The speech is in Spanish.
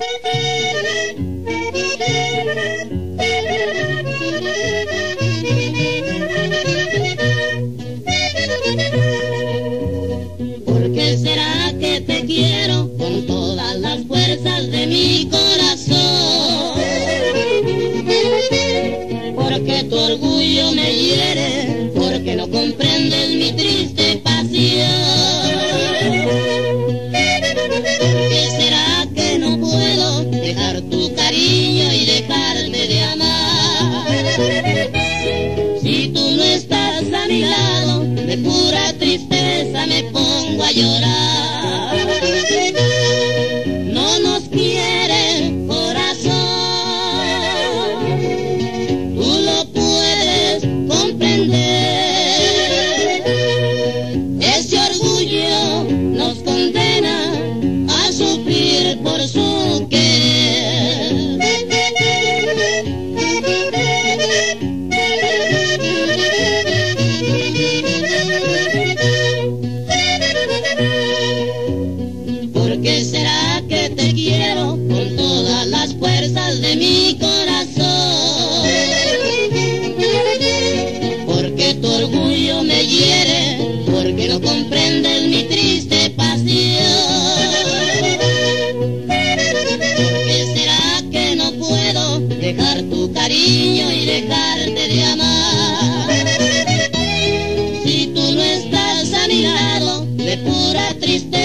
¿Por qué será que te quiero con todas las fuerzas de mi corazón? Porque tu orgullo me hiere, porque no comprendes mi tristeza. y dejarte de amar. Si tú no estás a mi lado, de pura tristeza me pongo a llorar. No nos quiere corazón, tú lo puedes comprender. Por qué será que te quiero con todas las fuerzas de mi corazón? Porque tu orgullo me hiere, porque no comprende. dejar tu cariño y dejarte de amar. Si tú no estás a mi lado, de pura tristeza.